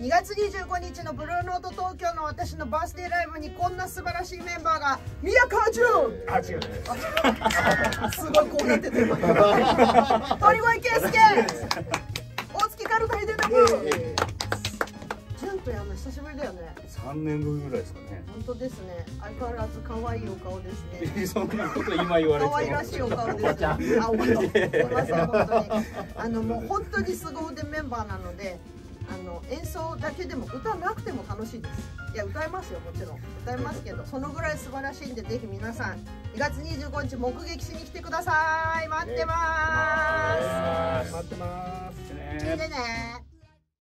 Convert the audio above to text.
2月25日のブルーノート東京の私のバースデーライブにこんな素晴らしいメンバーが宮川淳。あ違う。すごいこうなってて鳥越圭介。大月カルタイデナム淳とやるの久しぶりだよね三年ぶりぐらいですかね。本当ですね相変わらず可愛いお顔ですね。そんなこと今言われ可愛らしいお顔です あ、おばちゃん、本当に。あの、もう本当に凄腕メンバーなので。演奏だけでも歌なくても楽しいです。いや歌えますよもちろん。歌えますけどそのぐらい素晴らしいんでぜひ皆さん2月25日目撃しに来てください。待ってます。待ってます。聞いてね